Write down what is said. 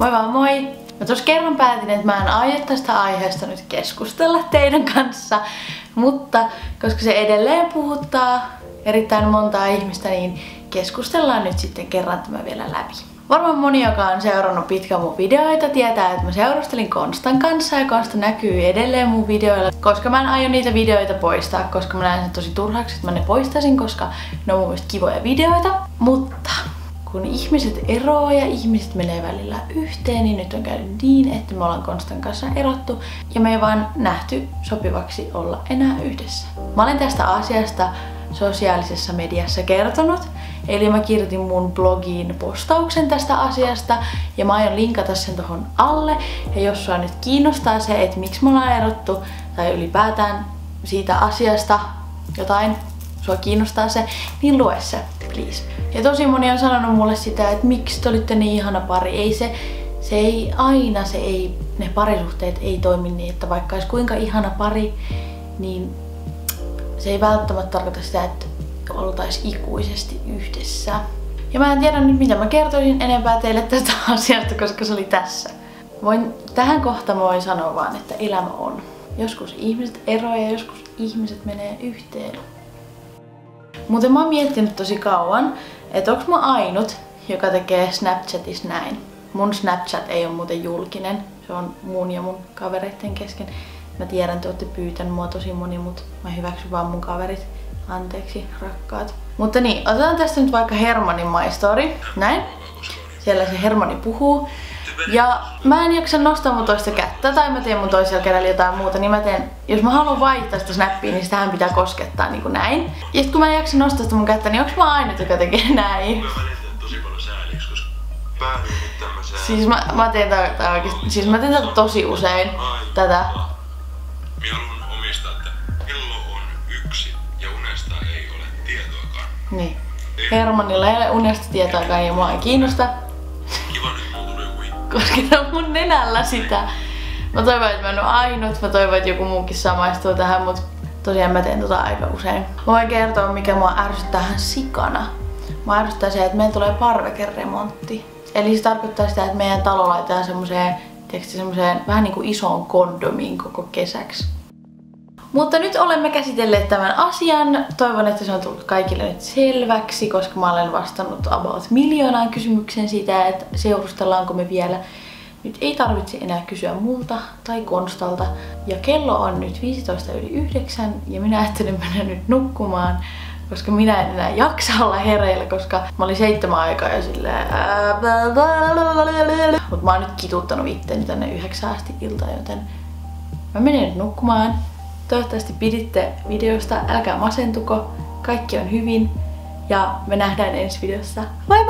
Moi vaan moi! Mä tuossa kerran päätin, että mä en aio tästä aiheesta nyt keskustella teidän kanssa, mutta koska se edelleen puhuttaa erittäin montaa ihmistä, niin keskustellaan nyt sitten kerran tämä vielä läpi. Varmaan moni, joka on seurannut pitkään mun videoita, tietää, että mä seurustelin Konstan kanssa ja Konsta näkyy edelleen mun videoilla, koska mä en aio niitä videoita poistaa, koska mä näen sen tosi turhaksi, että mä ne poistaisin, koska ne on mun mielestä kivoja videoita. Mutta kun ihmiset eroaa ja ihmiset menee välillä yhteen, niin nyt on käynyt niin, että me ollaan Konstan kanssa erottu ja me ei vaan nähty sopivaksi olla enää yhdessä. Mä olen tästä asiasta sosiaalisessa mediassa kertonut, eli mä kirjoitin mun blogiin postauksen tästä asiasta ja mä aion linkata sen tohon alle ja jos sua nyt kiinnostaa se, että miksi me ollaan erottu tai ylipäätään siitä asiasta jotain, sua kiinnostaa se, niin lue se, please. Ja tosi moni on sanonut mulle sitä, että miksi te olitte niin ihana pari. Ei se, se ei aina, se ei, ne parisuhteet ei toimi niin, että vaikka olisi kuinka ihana pari, niin se ei välttämättä tarkoita sitä, että oltaisiin ikuisesti yhdessä. Ja mä en tiedä nyt mitä mä kertoisin enempää teille tästä asiasta, koska se oli tässä. Voin, tähän kohtaan mä voin sanoa vaan, että elämä on. Joskus ihmiset eroavat ja joskus ihmiset menee yhteen. Mutta mä oon miettinyt tosi kauan, että onko mä ainut, joka tekee Snapchatissa näin. Mun Snapchat ei ole muuten julkinen, se on mun ja mun kavereiden kesken. Mä tiedän, että olette pyytänyt mua tosi moni, mutta mä hyväksyn vaan mun kaverit. Anteeksi, rakkaat. Mutta niin, otetaan tästä nyt vaikka Hermanin My Story. Näin. Siellä se Hermani puhuu. Ja mä en jaksa nostaa mun toista kättä tai mä teen mun toisella kädellä jotain muuta, niin mä teen, jos mä haluan vaihtaa sitä snappia, niin sitähän pitää koskettaa niin kuin näin. Ja sit kun mä en jaksa nostaa sitä mun kättä, niin onks mä ainut, joka tekee näin? Siis mä, mä teen tätä oikeesti, siis mä teen tätä tosi usein, tätä. Minä haluan omistaa, että kello on yksi ja unesta ei ole tietoakaan. Niin. Hermanilla ei ole unesta tietoakaan ja mua ei kiinnosta. Kosketa mun nenällä sitä. Mä toivon, että mä en oo ainut. Mä toivon, että joku muukin samaistuu tähän, mutta tosiaan mä teen tota aika usein. Mä voin kertoa, mikä mua ärsyttää ihan sikana. Mä ärsyttää se, että meillä tulee parvekeremontti. Eli se tarkoittaa sitä, että meidän talo laitetaan semmoiseen, semmoiseen vähän niin kuin isoon kondomiin koko kesäksi. Mutta nyt olemme käsitelleet tämän asian. Toivon, että se on tullut kaikille nyt selväksi, koska mä olen vastannut about miljoonaan kysymyksen siitä, että seurustellaanko me vielä. Nyt ei tarvitse enää kysyä multa tai Konstalta. Ja kello on nyt 15 yli 9 ja minä ajattelin mennä nyt nukkumaan, koska minä en enää jaksa olla hereillä, koska mä olin seitsemän aikaa ja silleen... Mutta mä oon nyt kituttanut itteni tänne yhdeksän asti iltaan, joten mä menen nyt nukkumaan. Toivottavasti piditte videosta, älkää masentuko, kaikki on hyvin ja me nähdään ensi videossa. Bye bye!